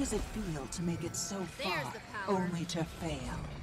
How does it feel to make it so far, only to fail?